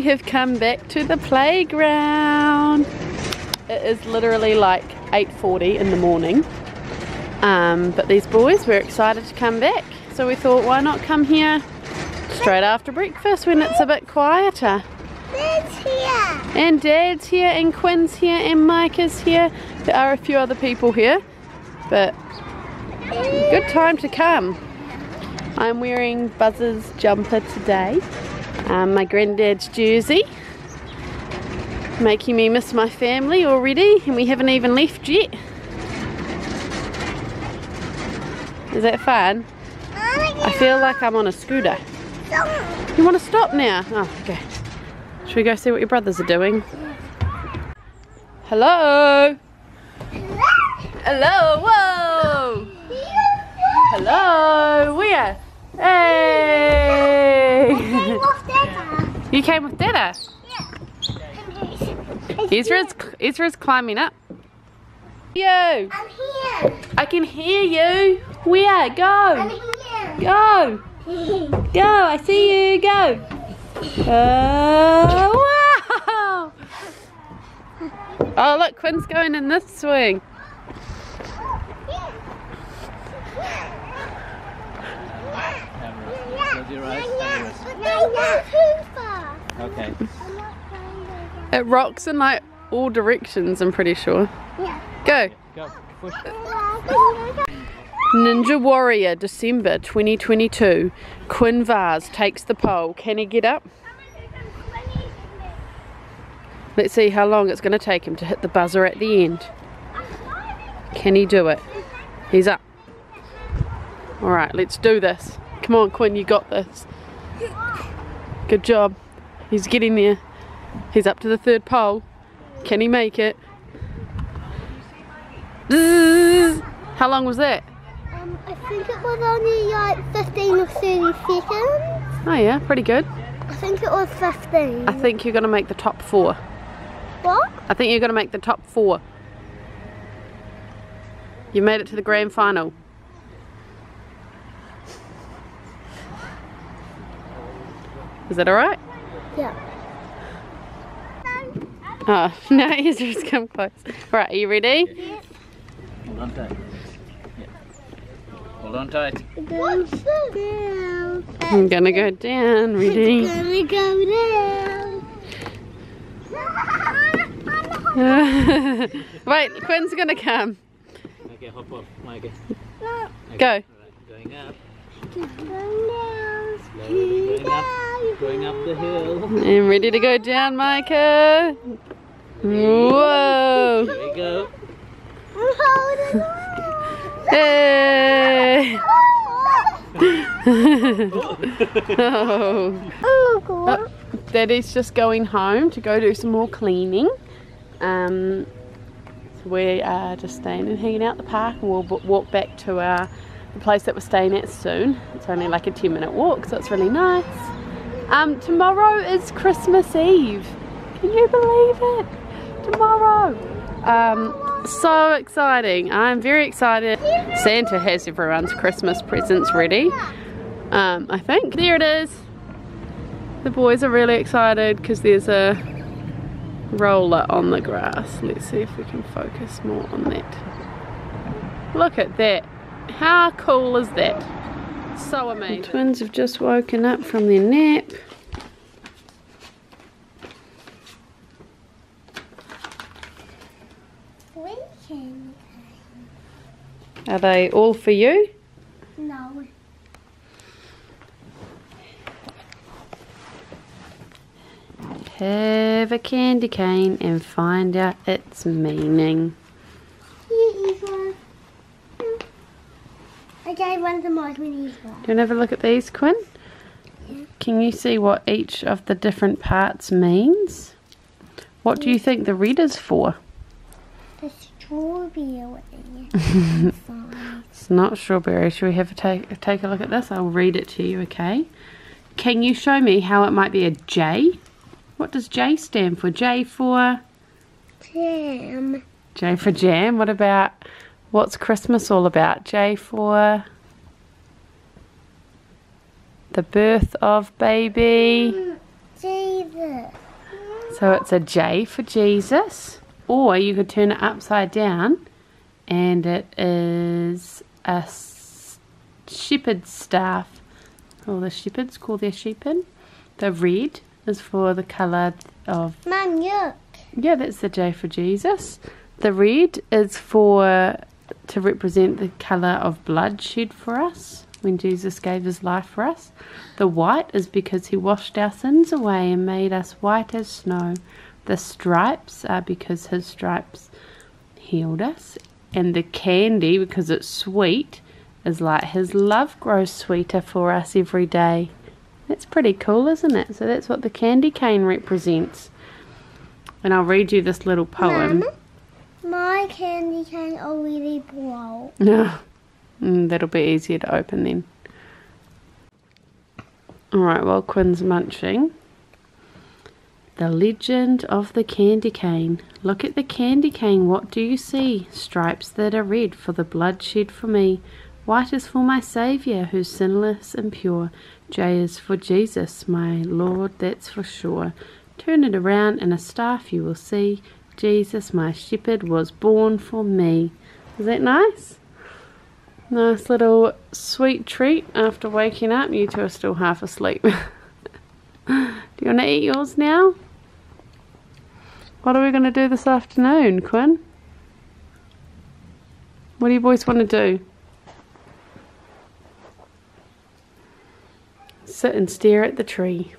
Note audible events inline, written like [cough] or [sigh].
we have come back to the playground. It is literally like 8.40 in the morning. Um, but these boys were excited to come back. So we thought, why not come here straight after breakfast when it's a bit quieter. Dad's here. And Dad's here, and Quinn's here, and Micah's here. There are a few other people here, but good time to come. I'm wearing Buzz's jumper today, um, my granddad's jersey, making me miss my family already, and we haven't even left yet. Is that fun? I feel like I'm on a scooter. You want to stop now? Oh, okay. Should we go see what your brothers are doing? Hello? Hello, whoa! Hello, where? Hey! You came with Dada? Ezra's, Ezra's climbing up. Yo! I'm here. I can hear you. Where? I'm Go! here. Go! Go! I see you. Go! Oh, wow! Oh, look, Quinn's going in this swing. Okay. I'm not going to It rocks in like all directions, I'm pretty sure. Yeah. Go! Go. Push. Ninja Warrior, December 2022. Quinn Vaz takes the pole. Can he get up? Let's see how long it's going to take him to hit the buzzer at the end. Can he do it? He's up. Alright, let's do this. Come on, Quinn, you got this. Good job. He's getting there. He's up to the third pole. Can he make it? Bzzz. How long was that? Um, I think it was only like 15 or 30 seconds. Oh yeah, pretty good. I think it was 15. I think you're going to make the top four. What? I think you're going to make the top four. You made it to the grand final. Is that alright? Yeah. Oh, no, he's just come close. Right, are you ready? Hold on tight. Yeah. Hold on tight. What's down? I'm going to go down. Ready? I'm Gonna go down. [laughs] Wait, Quinn's going to come. Okay, hop off, Micah. Go. Alright, going up. Down. Slowly going up. Going up the hill. And ready to go down, Micah. Whoa. There you go. I'm holding on. Hey. [laughs] oh. Oh, cool. Daddy's just going home to go do some more cleaning. Um, so we are just staying and hanging out the park and we'll walk back to our, the place that we're staying at soon. It's only like a 10 minute walk, so it's really nice. Um, tomorrow is Christmas Eve. Can you believe it? Tomorrow. Um, so exciting. I'm very excited. Santa has everyone's Christmas presents ready. Um, I think. There it is. The boys are really excited because there's a roller on the grass. Let's see if we can focus more on that. Look at that. How cool is that? So amazing. The twins have just woken up from their nap. Are they all for you? No. Have a candy cane and find out its meaning. Here is one. I gave one Mike when he's one. Do you want to have a look at these, Quinn? Can you see what each of the different parts means? What do you mm. think the red is for? The strawberry. [laughs] It's not strawberry. Should we have a take, take a look at this? I'll read it to you, okay? Can you show me how it might be a J? What does J stand for? J for? Jam. J for jam. What about, what's Christmas all about? J for? The birth of baby. Jesus. So it's a J for Jesus. Or you could turn it upside down and it is a shepherd's staff. All the shepherds call their shepherd. The red is for the colour of Mum, look. Yeah, that's the J for Jesus. The red is for to represent the colour of blood shed for us when Jesus gave his life for us. The white is because he washed our sins away and made us white as snow. The stripes are because his stripes healed us. And the candy, because it's sweet, is like his love grows sweeter for us every day. That's pretty cool, isn't it? So that's what the candy cane represents. And I'll read you this little poem. Mum, my candy cane already broke. No. Mm, that'll be easier to open then. Alright, while Quinn's munching. The legend of the candy cane. Look at the candy cane. What do you see? Stripes that are red for the blood shed for me. White is for my Saviour, who's sinless and pure. J is for Jesus, my Lord, that's for sure. Turn it around and a staff you will see. Jesus, my shepherd, was born for me. Is that nice? Nice little sweet treat after waking up. You two are still half asleep. [laughs] Do you want to eat yours now? What are we going to do this afternoon, Quinn? What do you boys want to do? Sit and stare at the tree.